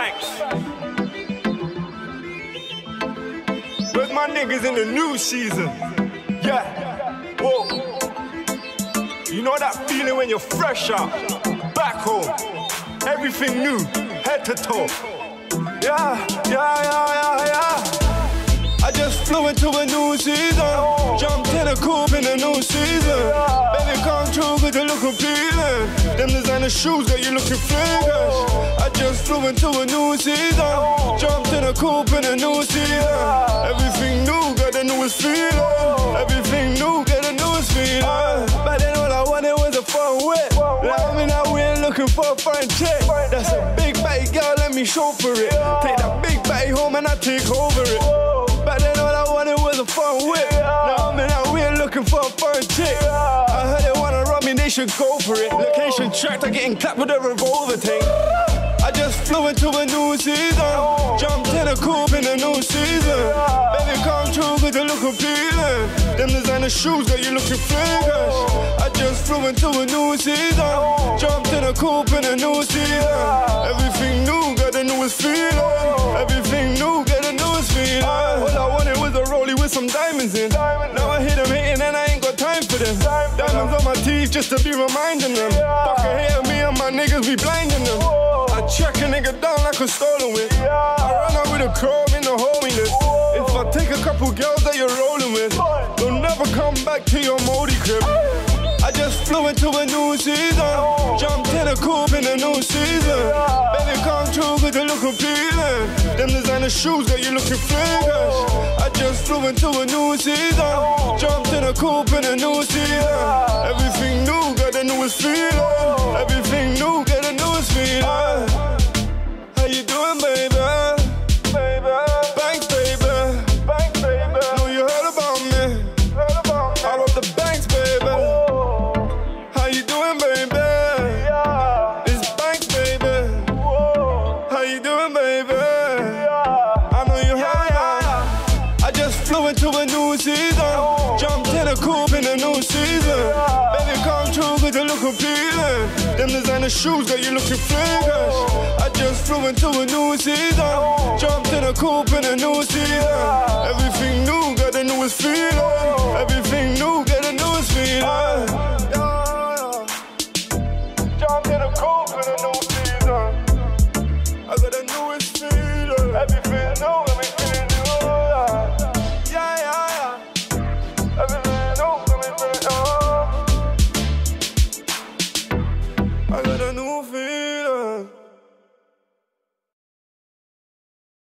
Bankz. Where's my niggas in the new season? Yeah. Whoa. You know that feeling when you're fresh out, back home, everything new, head to toe. Yeah, yeah, yeah, yeah, yeah. I just flew into a new season, Them shoes got you looking fingers. I just flew into a new season, jumped in a coupe in a new season. Everything new, got the newest feeling. Everything new, got the newest feeling. But then all I wanted was a fun whip. Now I'm in that way looking for a fine chick. That's a big baby girl, let me show for it. Take that big baby home and I take over it. But then all I wanted was a fun whip. Now I'm in that way looking for a fun should go for it. Location tracked, I'm getting clapped with a revolver thing. I just flew into a new season. Jumped in a coupe in a new season. Baby, come true, cause you look appealing. Them designer shoes got you looking fingers. I just flew into a new season. Jumped in a coupe in a new season. Everything new, got the newest feeling. Everything new, got the newest feeling. All I wanted was a rollie with some diamonds in. Them. Diamonds on my teeth just to be reminding them. Fucking hate me and my niggas be blinding them. I check a nigga down like a stolen whip. I run out with a chrome in the holiness. If I take a couple girls that you're rolling with, they'll never come back to your moldy crib. I just flew into a new season. Jumped in a coupe in a new season. Baby, come true, cause you look appealing. Designer shoes got you looking fingers. I just flew into a new season. Jumped in a coupe in a new season. Everything new, got the newest feeling. Everything new, got the newest feeling. How you doing, baby? Baby. Bankz, baby. Bankz, baby. Know you heard about me. Heard about me. All of the banks, baby. Oh. How you doing, baby? Appealing. Them designer shoes got you looking fingers. I just flew into a new season. Jumped in a coupe in a new season. Everything new, got the newest feeling. Everything new, I gotta